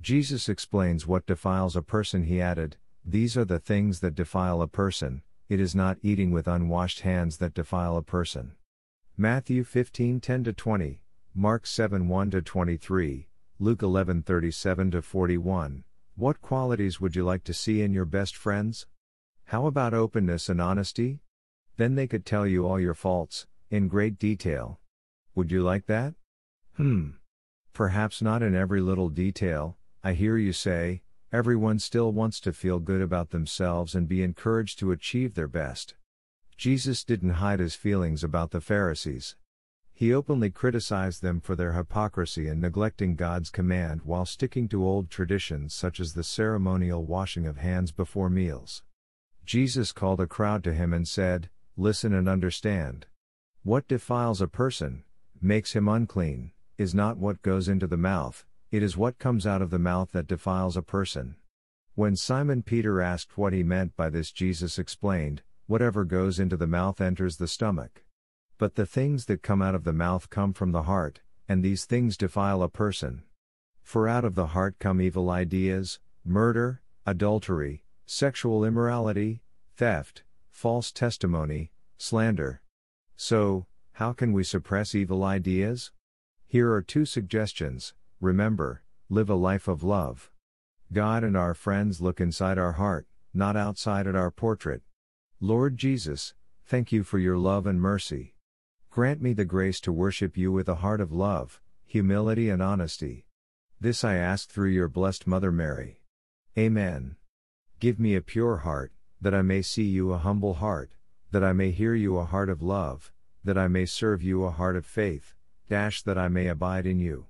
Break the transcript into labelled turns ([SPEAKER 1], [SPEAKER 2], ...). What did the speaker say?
[SPEAKER 1] Jesus explains what defiles a person. He added, These are the things that defile a person, it is not eating with unwashed hands that defile a person. Matthew 15 10 20, Mark 7 1 23, Luke 11 37 41. What qualities would you like to see in your best friends? How about openness and honesty? Then they could tell you all your faults, in great detail. Would you like that? Hmm. Perhaps not in every little detail, I hear you say, everyone still wants to feel good about themselves and be encouraged to achieve their best. Jesus didn't hide his feelings about the Pharisees. He openly criticized them for their hypocrisy and neglecting God's command while sticking to old traditions such as the ceremonial washing of hands before meals. Jesus called a crowd to him and said, Listen and understand. What defiles a person, makes him unclean, is not what goes into the mouth, it is what comes out of the mouth that defiles a person. When Simon Peter asked what he meant by this, Jesus explained, Whatever goes into the mouth enters the stomach. But the things that come out of the mouth come from the heart, and these things defile a person. For out of the heart come evil ideas, murder, adultery, sexual immorality, theft, false testimony, slander. So, how can we suppress evil ideas? Here are two suggestions remember, live a life of love. God and our friends look inside our heart, not outside at our portrait. Lord Jesus, thank you for your love and mercy. Grant me the grace to worship you with a heart of love, humility, and honesty. This I ask through your blessed Mother Mary. Amen. Give me a pure heart, that I may see you a humble heart, that I may hear you a heart of love, that I may serve you a heart of faith, dash that I may abide in you.